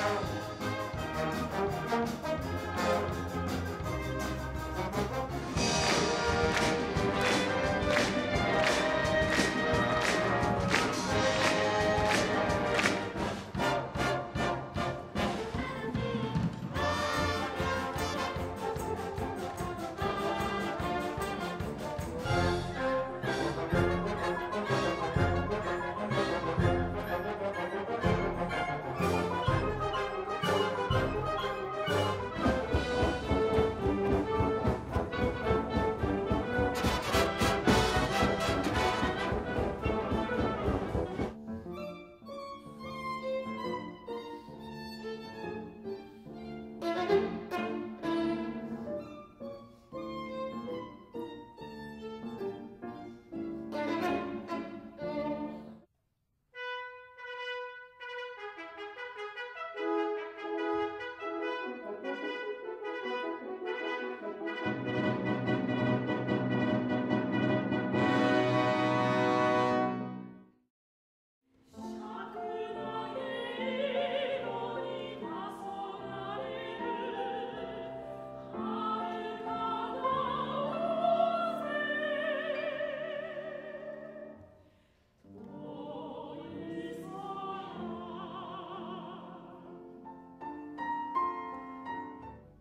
감사합니다.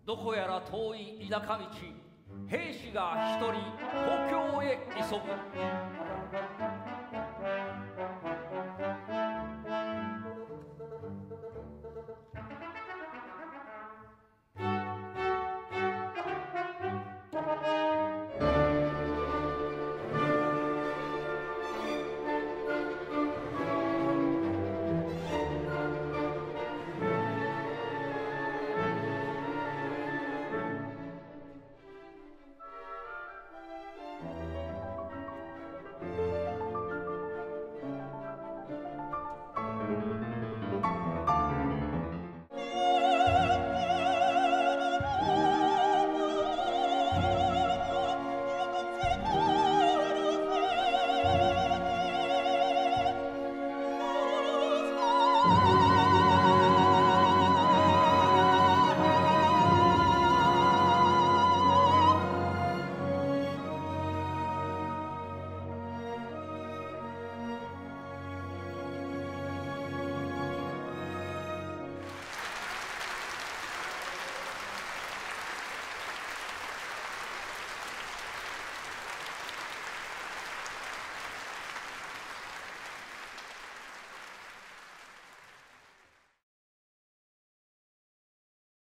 どこやら遠い田舎道兵士が一人故郷へ急ぐ。